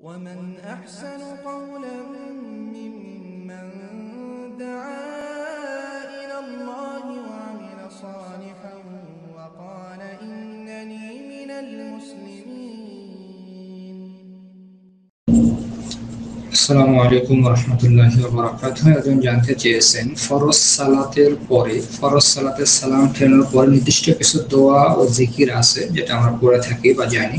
ومن أحسن قولا ممن دعا إلى الله وعمل صالحا وقال إنني من المسلمين আসসালামু আলাইকুম রহমতুল্লাহ বরাকাত একজন জানতে চেয়েছেন ফরজ সালাতের পরে ফরজ সালাতের সালাম ফেরানোর পরে নির্দিষ্ট কিছু দোয়া ও জিকির আছে যেটা আমরা পড়ে থাকি বা জানি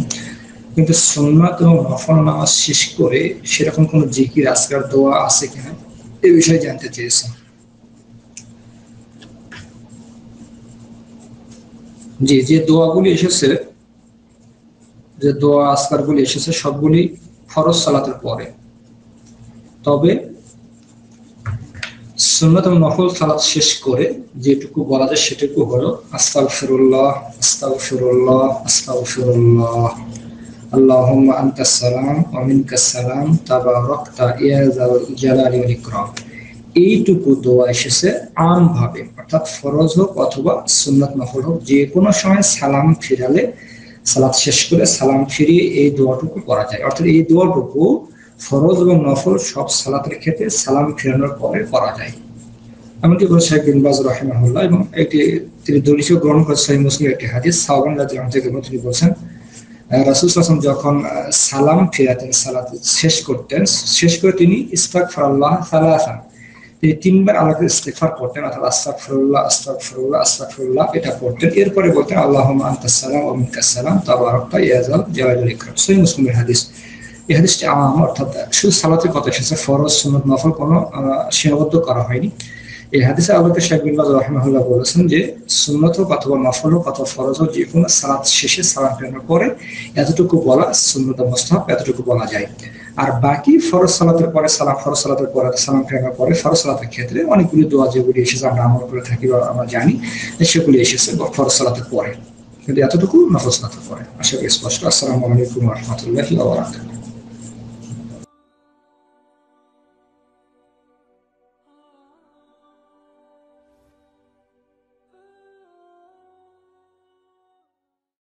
কিন্তু সুন্নাত এবং নফল নামাজ শেষ করে সেরকম কোনো জিকির, আজকার দোয়া আছে কিনা? এ বিষয়ে জানতে চেয়েছেন জি, যে দোয়াগুলি এসেছে, যে দোয়া, আজকারগুলি এসেছে, সবগুলি ফরজ সালাতের পরে। তবে সুন্নত এবং নফল সালাত শেষ করে যেটুকু বলা যায় সেটুকু হলো আস্তাগফিরুল্লাহ আস্তাগফিরুল্লাহ আস্তাগফিরুল্লাহ। আল্লাহুম্মা আনতাস সালাম ওয়া মিনকাস সালাম তাবারাকতা ইয়া যাল জালালি ওয়াল ইকরাম এইটুকু দোয়া এসেছে আম ভাবে অর্থাৎ ফরজ হোক অথবা সুন্নত নফল হোক, যে কোনো সময় সালাম ফিরালে, সালাত শেষ করে সালাম ফিরিয়ে এই দোয়াটুকু করা যায়। অর্থাৎ এই দোয়াটুকু ফরজ এবং নফল সব সালাতের ক্ষেত্রে সালাম ফেরানোর পরে করা যায়। এমনকি শাহেখ বিন বাজ রাহিমাহুল্লাহ এবং একটি, তিনি দলিশ গ্রহণ করে সাহি মুসলিম একটি হাদিস সাহবান রাজি থেকে তিনি বলছেন রাসুল যখন সালাম ফেরাতেন সালাত শেষ করতেন, শেষ করে তিনি ইস্তাক ফরাল্লাহ সালাহান তিনি তিনবার আল্লাহকে ইস্তেফার করতেন, অর্থাৎ আস্তাক ফরুল্লাহ আস্তাক ফরুল্লাহ এটা করতেন। এরপরে বলতেন আল্লাহ আন্তাস সালাম অমিনকাস সালাম তাবারকটা ইয়াজাল জালাল ইকরাম। সহি মুসলিমের হাদিস। এই হাদিসটি আম, অর্থাৎ শুধু সালাতের কথা এসেছে, ফরজ, সুন্নত, নফল কোনো সীমাবদ্ধ করা হয়নি। এই হাদিসে আলোকে শেখ বিন বাজ রহমাহুল্লাহ বলেছেন যে, সুন্নত হোক অথবা নফল হোক অথবা ফরজ হোক যে কোনো সালাত শেষে সালাম ফেরানোর পরে এতটুকু বলা সুন্নত মোস্তাহাব, এতটুকু বলা যায়। আর বাকি ফরজ সালাতের পরে সালাম, ফরজ সালাতের পরে সালাম ফেরানোর পরে ফরজ সালাতের ক্ষেত্রে অনেকগুলি দোয়া যেগুলি এসেছে, আমরা আমল করে থাকি বা আমরা জানি সেগুলি এসেছে ফরজ সালাতের পরে। কিন্তু এতটুকু নফল সালাতের পরে। আশা করি স্পষ্ট। আসসালামু আলাইকুম রহমতুল্লাহ